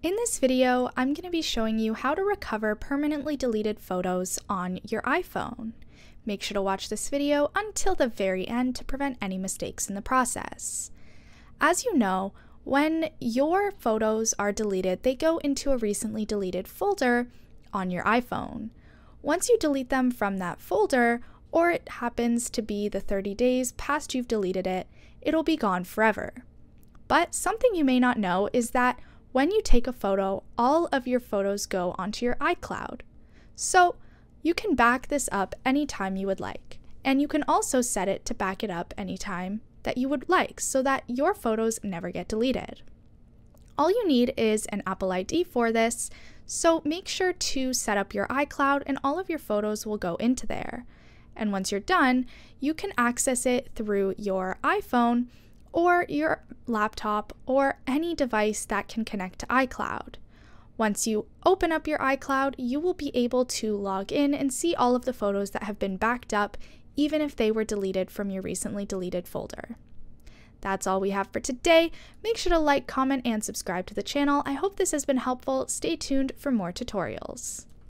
In this video, I'm going to be showing you how to recover permanently deleted photos on your iPhone. Make sure to watch this video until the very end to prevent any mistakes in the process. As you know, when your photos are deleted, they go into a recently deleted folder on your iPhone. Once you delete them from that folder, or it happens to be the 30 days past you've deleted it, it'll be gone forever. But something you may not know is that when you take a photo, all of your photos go onto your iCloud. So you can back this up anytime you would like. And you can also set it to back it up anytime that you would like so that your photos never get deleted. All you need is an Apple ID for this, so make sure to set up your iCloud and all of your photos will go into there. And once you're done, you can access it through your iPhone or your laptop or any device that can connect to iCloud. Once you open up your iCloud, you will be able to log in and see all of the photos that have been backed up, even if they were deleted from your recently deleted folder. That's all we have for today. Make sure to like, comment, and subscribe to the channel. I hope this has been helpful. Stay tuned for more tutorials.